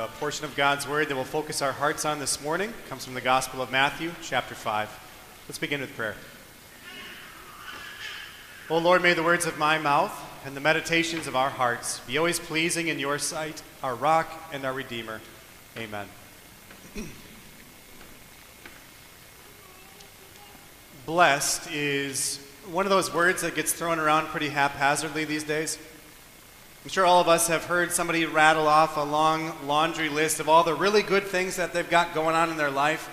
The portion of God's Word that we'll focus our hearts on this morning comes from the Gospel of Matthew, chapter 5. Let's begin with prayer. O Lord, may the words of my mouth and the meditations of our hearts be always pleasing in your sight, our rock and our Redeemer. Amen. Blessed is one of those words that gets thrown around pretty haphazardly these days. I'm sure all of us have heard somebody rattle off a long laundry list of all the really good things that they've got going on in their life.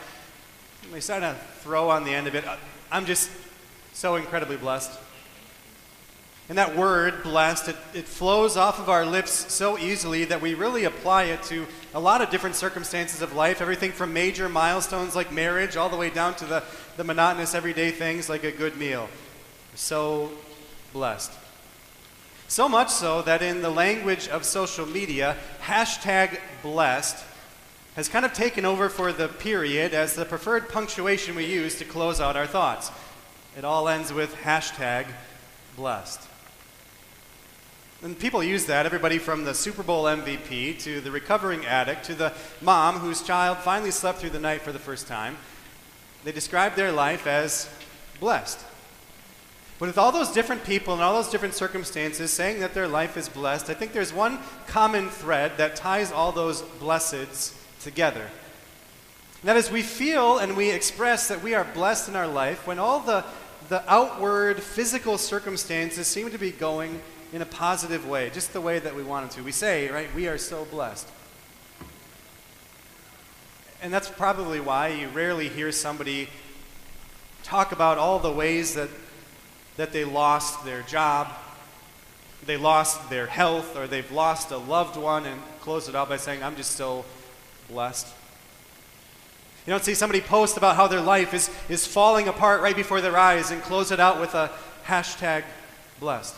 And they start to throw on the end of it, uh, I'm just so incredibly blessed. And that word, blessed, it, it flows off of our lips so easily that we really apply it to a lot of different circumstances of life. Everything from major milestones like marriage all the way down to the, the monotonous everyday things like a good meal. So blessed. So much so that in the language of social media, hashtag blessed has kind of taken over for the period as the preferred punctuation we use to close out our thoughts. It all ends with hashtag blessed. And people use that, everybody from the Super Bowl MVP to the recovering addict to the mom whose child finally slept through the night for the first time. They describe their life as blessed. But with all those different people and all those different circumstances saying that their life is blessed, I think there's one common thread that ties all those blesseds together. And that is, we feel and we express that we are blessed in our life when all the, the outward physical circumstances seem to be going in a positive way, just the way that we want them to. We say, right, we are so blessed. And that's probably why you rarely hear somebody talk about all the ways that that they lost their job, they lost their health, or they've lost a loved one, and close it out by saying, I'm just so blessed. You don't see somebody post about how their life is, is falling apart right before their eyes and close it out with a hashtag blessed.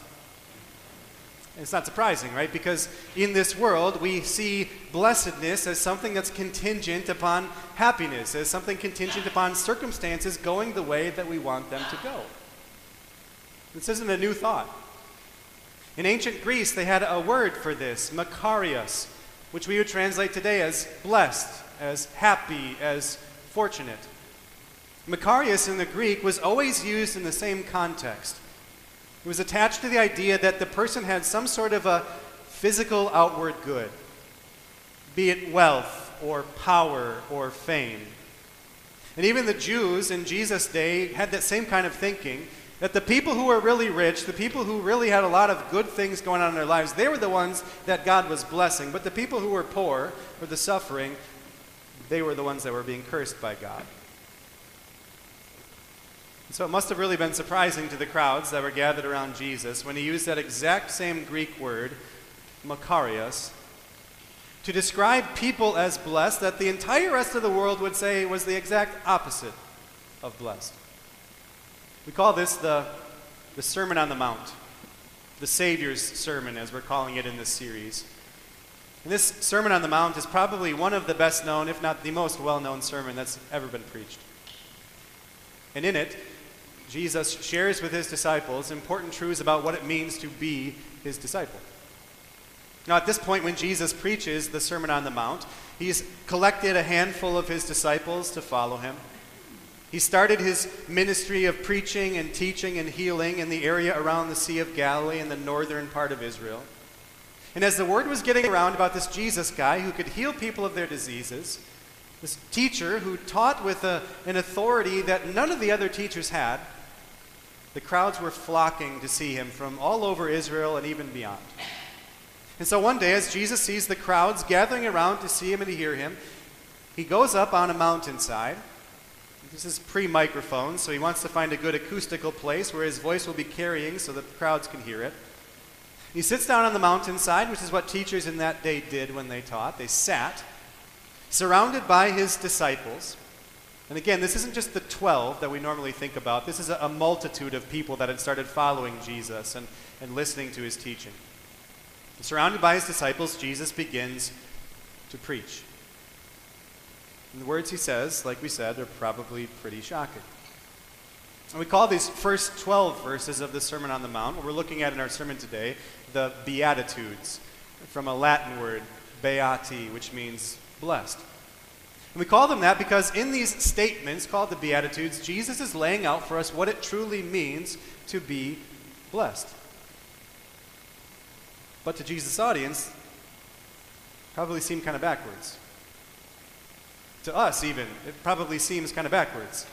it's not surprising, right? Because in this world, we see blessedness as something that's contingent upon happiness, as something contingent upon circumstances going the way that we want them to go. This isn't a new thought. In ancient Greece, they had a word for this, makarios, which we would translate today as blessed, as happy, as fortunate. Makarios in the Greek was always used in the same context. It was attached to the idea that the person had some sort of a physical outward good, be it wealth or power or fame. And even the Jews in Jesus' day had that same kind of thinking that the people who were really rich, the people who really had a lot of good things going on in their lives, they were the ones that God was blessing. But the people who were poor, or the suffering, they were the ones that were being cursed by God. So it must have really been surprising to the crowds that were gathered around Jesus when he used that exact same Greek word, makarios, to describe people as blessed that the entire rest of the world would say was the exact opposite of blessed. We call this the, the Sermon on the Mount, the Savior's Sermon, as we're calling it in this series. And this Sermon on the Mount is probably one of the best known, if not the most well known sermon that's ever been preached. And in it, Jesus shares with his disciples important truths about what it means to be his disciple. Now, at this point, when Jesus preaches the Sermon on the Mount, he's collected a handful of his disciples to follow him. He started his ministry of preaching and teaching and healing in the area around the Sea of Galilee in the northern part of Israel. And as the word was getting around about this Jesus guy who could heal people of their diseases, this teacher who taught with a, an authority that none of the other teachers had, the crowds were flocking to see him from all over Israel and even beyond. And so one day, as Jesus sees the crowds gathering around to see him and to hear him, he goes up on a mountainside this is pre microphone, so he wants to find a good acoustical place where his voice will be carrying so that the crowds can hear it. He sits down on the mountainside, which is what teachers in that day did when they taught. They sat, surrounded by his disciples. And again, this isn't just the 12 that we normally think about. This is a, a multitude of people that had started following Jesus and, and listening to his teaching. surrounded by his disciples, Jesus begins to preach. And the words he says, like we said, are probably pretty shocking. And we call these first 12 verses of the Sermon on the Mount, what we're looking at in our sermon today, the Beatitudes, from a Latin word, beati, which means blessed. And we call them that because in these statements called the Beatitudes, Jesus is laying out for us what it truly means to be blessed. But to Jesus' audience, probably seem kind of backwards. To us, even, it probably seems kind of backwards.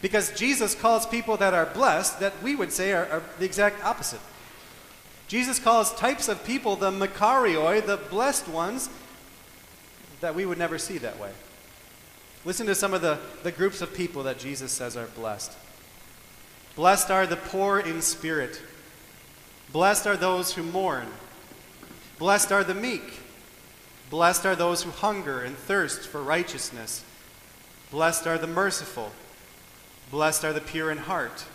Because Jesus calls people that are blessed that we would say are, are the exact opposite. Jesus calls types of people the Makarioi, the blessed ones, that we would never see that way. Listen to some of the, the groups of people that Jesus says are blessed. Blessed are the poor in spirit. Blessed are those who mourn. Blessed are the meek. Blessed are those who hunger and thirst for righteousness. Blessed are the merciful. Blessed are the pure in heart.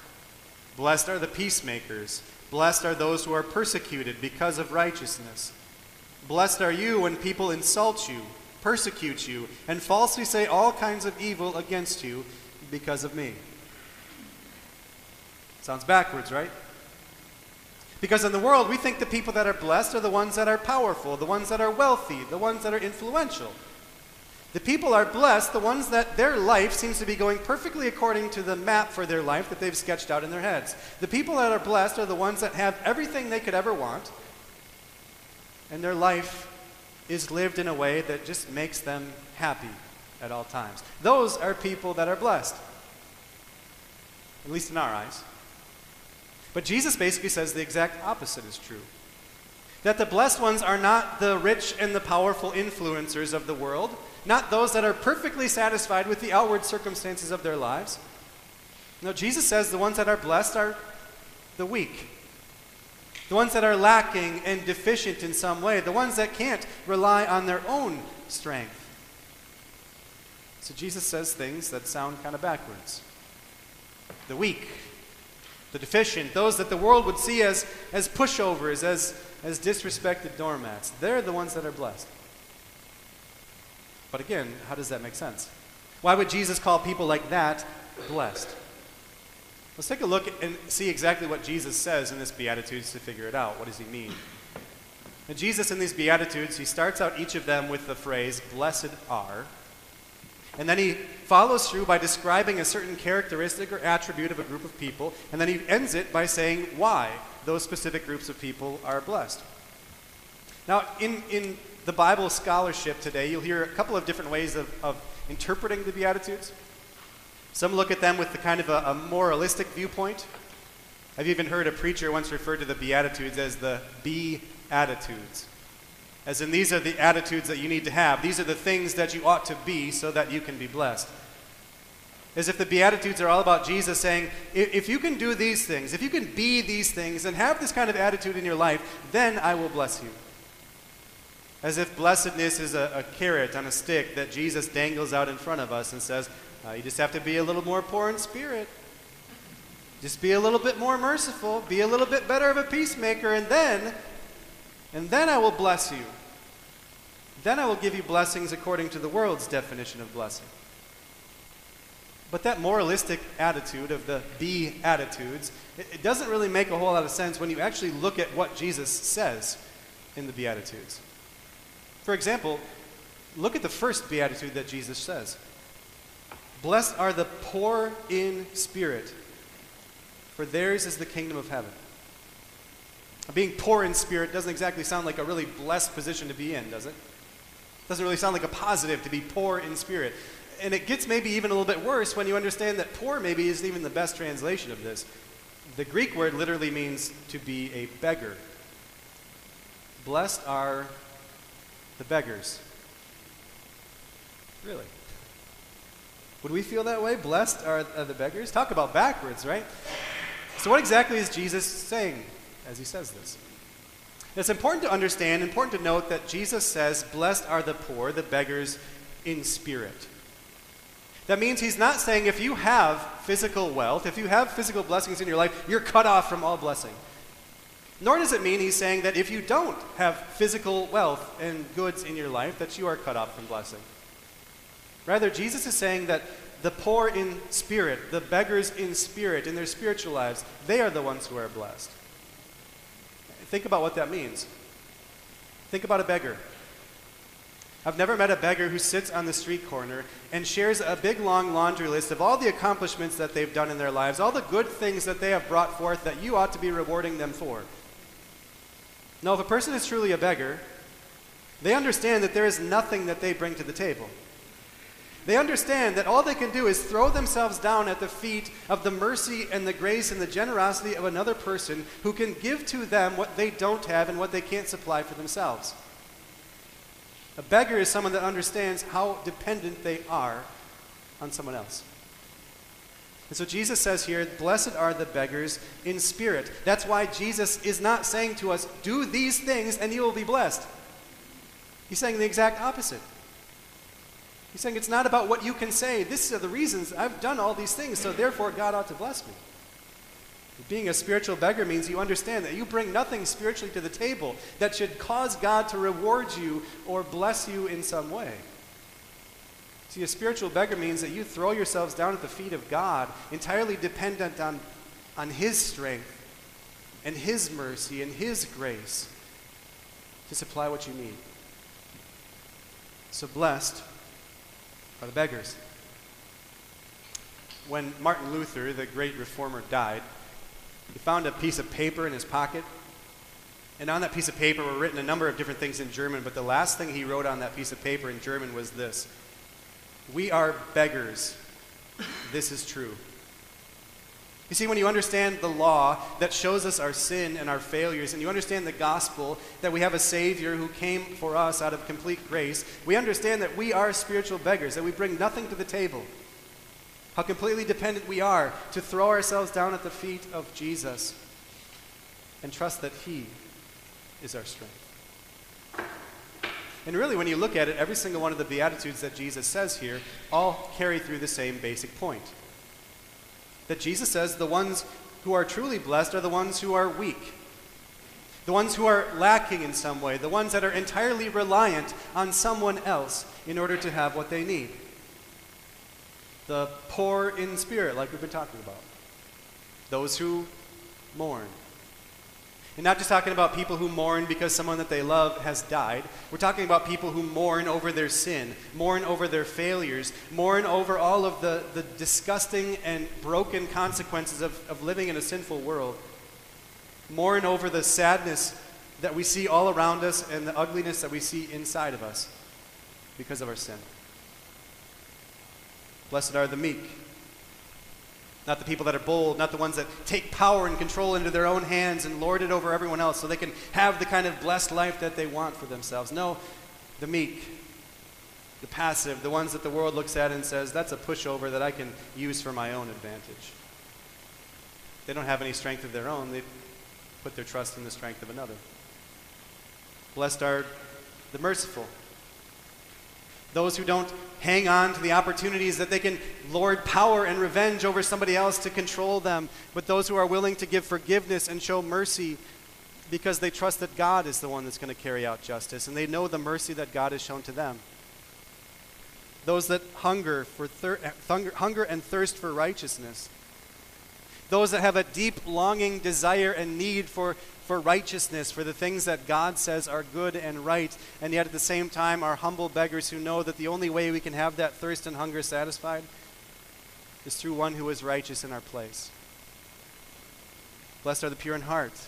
Blessed are the peacemakers. Blessed are those who are persecuted because of righteousness. Blessed are you when people insult you, persecute you, and falsely say all kinds of evil against you because of me. Sounds backwards, right? Because in the world, we think the people that are blessed are the ones that are powerful, the ones that are wealthy, the ones that are influential. The people are blessed, the ones that their life seems to be going perfectly according to the map for their life that they've sketched out in their heads. The people that are blessed are the ones that have everything they could ever want, and their life is lived in a way that just makes them happy at all times. Those are people that are blessed, at least in our eyes. But Jesus basically says the exact opposite is true. That the blessed ones are not the rich and the powerful influencers of the world, not those that are perfectly satisfied with the outward circumstances of their lives. No, Jesus says the ones that are blessed are the weak, the ones that are lacking and deficient in some way, the ones that can't rely on their own strength. So Jesus says things that sound kind of backwards. The weak, the deficient, those that the world would see as, as pushovers, as, as disrespected doormats, they're the ones that are blessed. But again, how does that make sense? Why would Jesus call people like that blessed? Let's take a look and see exactly what Jesus says in this Beatitudes to figure it out. What does he mean? And Jesus, in these Beatitudes, he starts out each of them with the phrase, Blessed are. And then he follows through by describing a certain characteristic or attribute of a group of people. And then he ends it by saying why those specific groups of people are blessed. Now, in, in the Bible scholarship today, you'll hear a couple of different ways of, of interpreting the Beatitudes. Some look at them with the kind of a, a moralistic viewpoint. I've even heard a preacher once refer to the Beatitudes as the be attitudes. As in, these are the attitudes that you need to have. These are the things that you ought to be so that you can be blessed. As if the Beatitudes are all about Jesus saying, if you can do these things, if you can be these things and have this kind of attitude in your life, then I will bless you. As if blessedness is a, a carrot on a stick that Jesus dangles out in front of us and says, uh, you just have to be a little more poor in spirit. Just be a little bit more merciful, be a little bit better of a peacemaker, and then, and then I will bless you. Then I will give you blessings according to the world's definition of blessing. But that moralistic attitude of the be attitudes, it, doesn't really make a whole lot of sense when you actually look at what Jesus says in the Beatitudes. For example, look at the first beatitude that Jesus says Blessed are the poor in spirit, for theirs is the kingdom of heaven. Being poor in spirit doesn't exactly sound like a really blessed position to be in, does it? Doesn't really sound like a positive to be poor in spirit. And it gets maybe even a little bit worse when you understand that poor maybe isn't even the best translation of this. The Greek word literally means to be a beggar. Blessed are the beggars. Really? Would we feel that way? Blessed are, the beggars? Talk about backwards, right? So, what exactly is Jesus saying as he says this? It's important to understand, important to note that Jesus says, Blessed are the poor, the beggars in spirit. That means he's not saying if you have physical wealth, if you have physical blessings in your life, you're cut off from all blessing. Nor does it mean he's saying that if you don't have physical wealth and goods in your life, that you are cut off from blessing. Rather, Jesus is saying that the poor in spirit, the beggars in spirit, in their spiritual lives, they are the ones who are blessed. Think about what that means. Think about a beggar. I've never met a beggar who sits on the street corner and shares a big long laundry list of all the accomplishments that they've done in their lives, all the good things that they have brought forth that you ought to be rewarding them for. No, if a person is truly a beggar, they understand that there is nothing that they bring to the table. They understand that all they can do is throw themselves down at the feet of the mercy and the grace and the generosity of another person who can give to them what they don't have and what they can't supply for themselves. A beggar is someone that understands how dependent they are on someone else. And so Jesus says here, Blessed are the beggars in spirit. That's why Jesus is not saying to us, Do these things and you will be blessed. He's saying the exact opposite. He's saying it's not about what you can say. These are the reasons I've done all these things, so therefore God ought to bless me. Being a spiritual beggar means you understand that you bring nothing spiritually to the table that should cause God to reward you or bless you in some way. See, a spiritual beggar means that you throw yourselves down at the feet of God, entirely dependent on, on His strength and His mercy and His grace to supply what you need. So blessed are the beggars. When Martin Luther, the great reformer, died, he found a piece of paper in his pocket. And on that piece of paper were written a number of different things in German, but the last thing he wrote on that piece of paper in German was this We are beggars. This is true. You see, when you understand the law that shows us our sin and our failures, and you understand the gospel that we have a Savior who came for us out of complete grace, we understand that we are spiritual beggars, that we bring nothing to the table how completely dependent we are to throw ourselves down at the feet of Jesus and trust that He is our strength. And really, when you look at it, every single one of the Beatitudes that Jesus says here all carry through the same basic point. That Jesus says the ones who are truly blessed are the ones who are weak, the ones who are lacking in some way, the ones that are entirely reliant on someone else in order to have what they need. The poor in spirit, like we've been talking about, those who mourn. And not just talking about people who mourn because someone that they love has died. We're talking about people who mourn over their sin, mourn over their failures, mourn over all of the, the disgusting and broken consequences of, of living in a sinful world, mourn over the sadness that we see all around us and the ugliness that we see inside of us because of our sin. Blessed are the meek. Not the people that are bold, not the ones that take power and control into their own hands and lord it over everyone else so they can have the kind of blessed life that they want for themselves. No, the meek, the passive, the ones that the world looks at and says, that's a pushover that I can use for my own advantage. They don't have any strength of their own, they put their trust in the strength of another. Blessed are the merciful those who don't hang on to the opportunities that they can lord power and revenge over somebody else to control them, but those who are willing to give forgiveness and show mercy because they trust that God is the one that's going to carry out justice and they know the mercy that God has shown to them. Those that hunger for thir- hunger and thirst for righteousness. Those that have a deep longing, desire, and need for for righteousness, for the things that God says are good and right, and yet at the same time are humble beggars who know that the only way we can have that thirst and hunger satisfied is through one who is righteous in our place. Blessed are the pure in heart.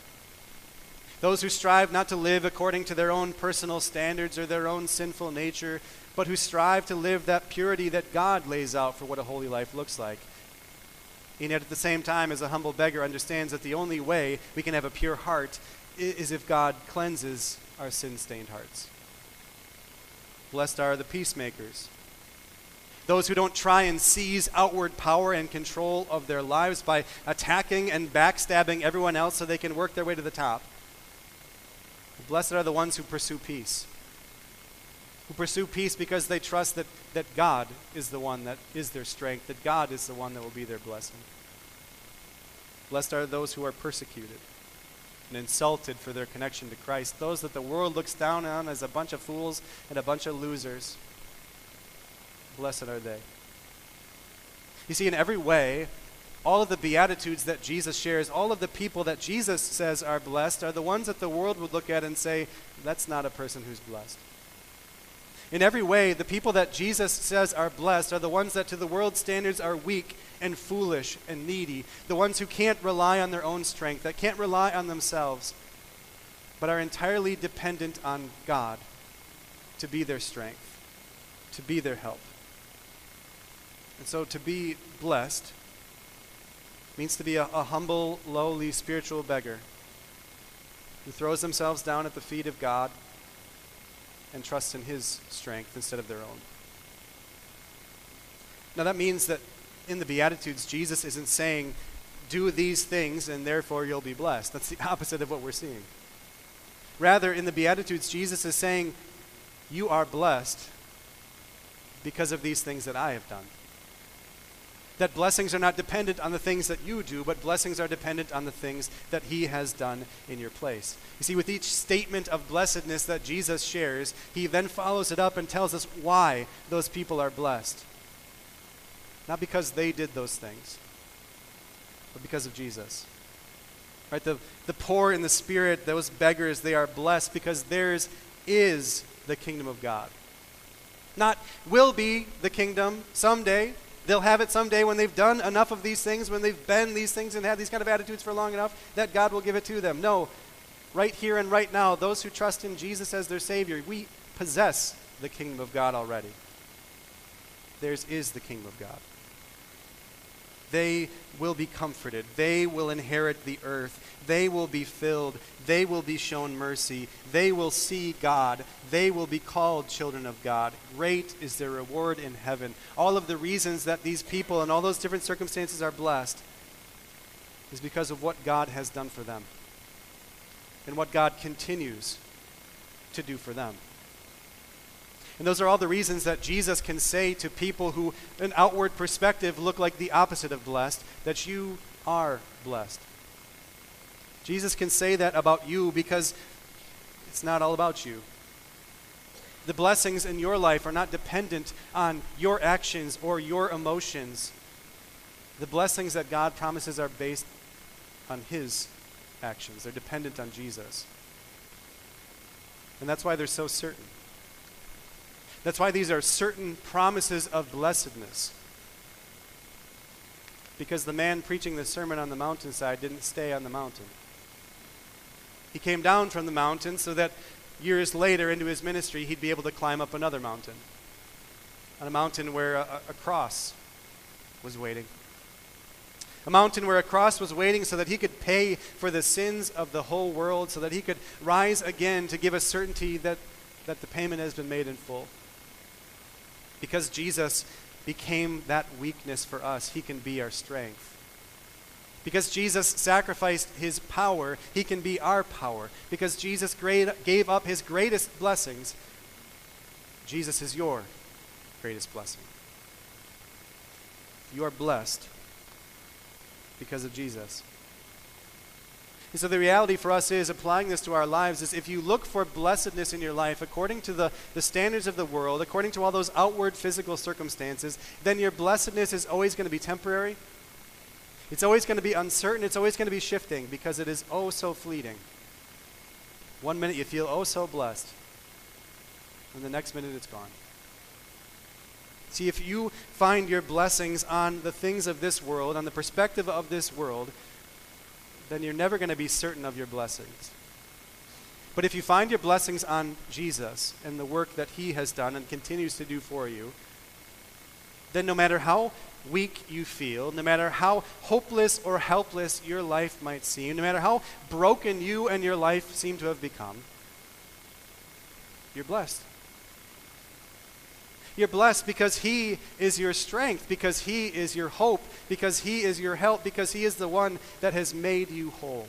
Those who strive not to live according to their own personal standards or their own sinful nature, but who strive to live that purity that God lays out for what a holy life looks like. And yet, at the same time, as a humble beggar understands that the only way we can have a pure heart is if God cleanses our sin stained hearts. Blessed are the peacemakers. Those who don't try and seize outward power and control of their lives by attacking and backstabbing everyone else so they can work their way to the top. Blessed are the ones who pursue peace. Who pursue peace because they trust that, that God is the one that is their strength, that God is the one that will be their blessing. Blessed are those who are persecuted and insulted for their connection to Christ, those that the world looks down on as a bunch of fools and a bunch of losers. Blessed are they. You see, in every way, all of the Beatitudes that Jesus shares, all of the people that Jesus says are blessed, are the ones that the world would look at and say, that's not a person who's blessed. In every way, the people that Jesus says are blessed are the ones that to the world's standards are weak and foolish and needy, the ones who can't rely on their own strength, that can't rely on themselves, but are entirely dependent on God to be their strength, to be their help. And so to be blessed means to be a, a humble, lowly, spiritual beggar who throws themselves down at the feet of God and trust in His strength instead of their own. Now, that means that in the Beatitudes, Jesus isn't saying, do these things and therefore you'll be blessed. That's the opposite of what we're seeing. Rather, in the Beatitudes, Jesus is saying, you are blessed because of these things that I have done that blessings are not dependent on the things that you do, but blessings are dependent on the things that He has done in your place. You see, with each statement of blessedness that Jesus shares, He then follows it up and tells us why those people are blessed. Not because they did those things, but because of Jesus. Right? The, the poor in the spirit, those beggars, they are blessed because theirs is the kingdom of God. Not will be the kingdom someday, They'll have it someday when they've done enough of these things, when they've been these things and had these kind of attitudes for long enough, that God will give it to them. No, right here and right now, those who trust in Jesus as their Savior, we possess the kingdom of God already. Theirs is the kingdom of God. They will be comforted. They will inherit the earth. They will be filled. They will be shown mercy. They will see God. They will be called children of God. Great is their reward in heaven. All of the reasons that these people and all those different circumstances are blessed is because of what God has done for them and what God continues to do for them. And those are all the reasons that Jesus can say to people who, an outward perspective, look like the opposite of blessed, that you are blessed. Jesus can say that about you because it's not all about you. The blessings in your life are not dependent on your actions or your emotions. The blessings that God promises are based on His actions, they're dependent on Jesus. And that's why they're so certain. That's why these are certain promises of blessedness. Because the man preaching the Sermon on the Mountainside didn't stay on the mountain. He came down from the mountain so that years later into his ministry he'd be able to climb up another mountain. On a mountain where a, a cross was waiting. A mountain where a cross was waiting so that he could pay for the sins of the whole world, so that he could rise again to give us certainty that, that the payment has been made in full. Because Jesus became that weakness for us, he can be our strength. Because Jesus sacrificed his power, he can be our power. Because Jesus gave up his greatest blessings, Jesus is your greatest blessing. You are blessed because of Jesus. And so the reality for us is, applying this to our lives, is if you look for blessedness in your life according to the, the standards of the world, according to all those outward physical circumstances, then your blessedness is always going to be temporary. It's always going to be uncertain. It's always going to be shifting because it is oh so fleeting. One minute you feel oh so blessed, and the next minute it's gone. See, if you find your blessings on the things of this world, on the perspective of this world, then you're never going to be certain of your blessings. But if you find your blessings on Jesus and the work that he has done and continues to do for you, then no matter how weak you feel, no matter how hopeless or helpless your life might seem, no matter how broken you and your life seem to have become, you're blessed. You're blessed because He is your strength, because He is your hope, because He is your help, because He is the one that has made you whole.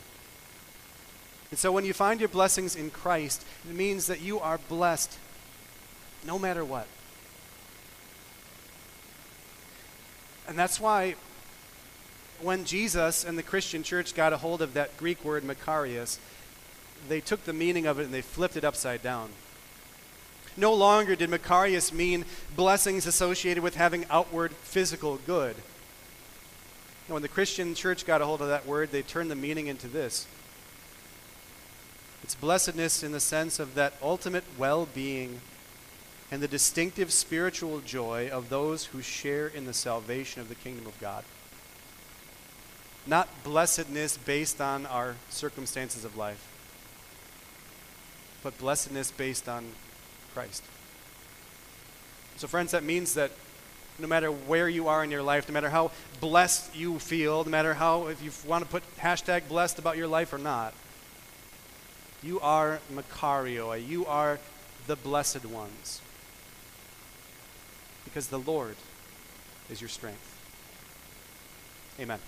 And so when you find your blessings in Christ, it means that you are blessed no matter what. And that's why when Jesus and the Christian church got a hold of that Greek word Makarios, they took the meaning of it and they flipped it upside down. No longer did Makarios mean blessings associated with having outward physical good. when the Christian church got a hold of that word, they turned the meaning into this it's blessedness in the sense of that ultimate well being and the distinctive spiritual joy of those who share in the salvation of the kingdom of God. Not blessedness based on our circumstances of life, but blessedness based on Christ. So, friends, that means that no matter where you are in your life, no matter how blessed you feel, no matter how, if you want to put hashtag blessed about your life or not, you are Makarioi. You are the blessed ones. Because the Lord is your strength. Amen.